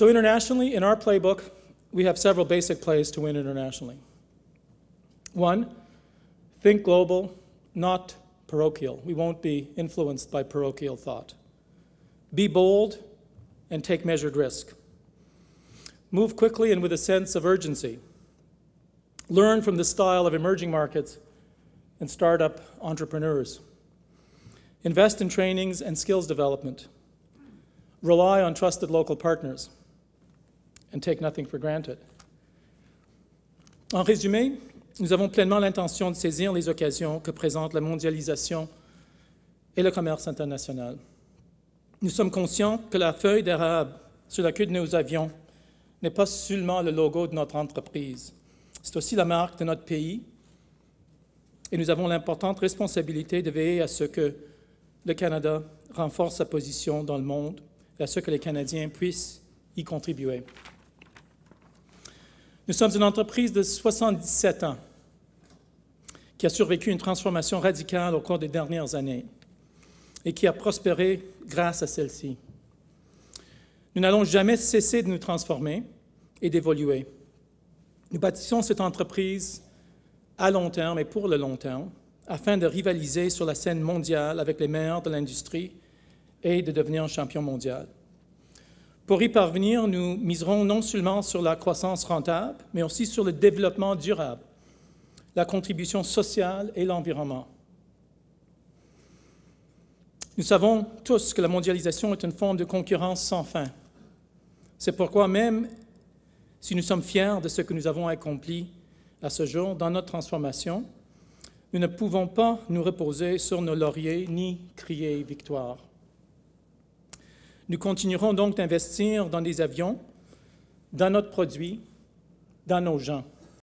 So, internationally, in our playbook, we have several basic plays to win internationally. One, think global, not parochial. We won't be influenced by parochial thought. Be bold and take measured risk. Move quickly and with a sense of urgency. Learn from the style of emerging markets and startup entrepreneurs. Invest in trainings and skills development. Rely on trusted local partners. And take nothing for granted. En résumé, nous avons pleinement l'intention de saisir les occasions que présente la mondialisation et le commerce international. Nous sommes conscients que la feuille d'arabe sur la queue de nos avions n'est pas seulement le logo de notre entreprise, c'est aussi la marque de notre pays. Et nous avons l'importante responsabilité de veiller à ce que le Canada renforce sa position dans le monde et à ce que les Canadiens puissent y contribuer. Nous sommes une entreprise de 77 ans qui a survécu une transformation radicale au cours des dernières années et qui a prospéré grâce à celle-ci. Nous n'allons jamais cesser de nous transformer et d'évoluer. Nous bâtissons cette entreprise à long terme et pour le long terme afin de rivaliser sur la scène mondiale avec les meilleurs de l'industrie et de devenir un champion mondial. Pour y parvenir, nous miserons non seulement sur la croissance rentable, mais aussi sur le développement durable, la contribution sociale et l'environnement. Nous savons tous que la mondialisation est une forme de concurrence sans fin. C'est pourquoi même si nous sommes fiers de ce que nous avons accompli à ce jour dans notre transformation, nous ne pouvons pas nous reposer sur nos lauriers ni crier victoire. Nous continuerons donc d'investir dans des avions, dans notre produit, dans nos gens.